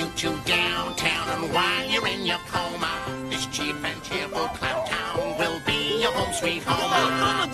you to downtown. And while you're in your coma, this cheap and cheerful clown town will be your home sweet home.